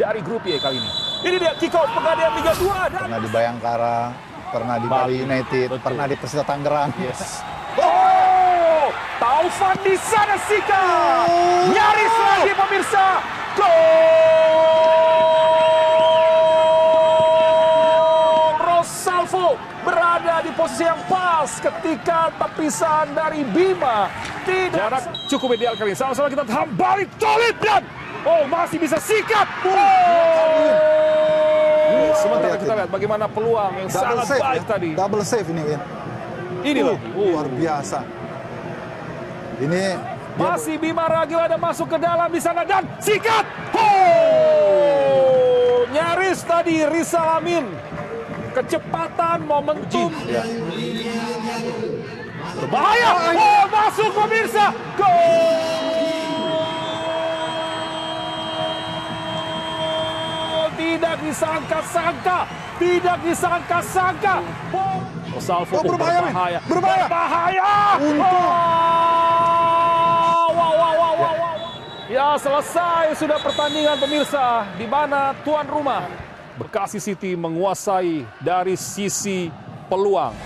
dari grup Y kali ini. Ini dia kick off Pegadaian Liga 2 dan Pernah di Bayangkara, pernah di Bali, United, betul. pernah di Persita Tangerang. Yes. Oh, Taufan di sana Sika. Nyaris lagi pemirsa. Gol! Rosalvo berada di posisi yang pas ketika tepisan dari Bima tidak jarak cukup ideal kali ini. Sama-sama kita tahan balik Tolip dan oh masih bisa sikat. Oh! Sementara kita lihat bagaimana peluang yang Double sangat save baik ya. tadi. Double save ini Win. Ini loh. Uh, luar biasa. Ini Masih Bima Ragilada masuk ke dalam di sana dan sikat. Oh! Nyaris tadi Rizalamin. Kecepatan, momentum. ya. Bahaya. Oh, masuk pemirsa. Gol. Tidak disangka-sangka. Tidak disangka-sangka. Oh, Rosalvo Oh, berbahaya, men. berbahaya. Berbahaya. Berbahaya. Untung. Oh, Wow, wow, wow, wow, wow. Ya selesai sudah pertandingan pemirsa di mana tuan rumah Bekasi City menguasai dari sisi peluang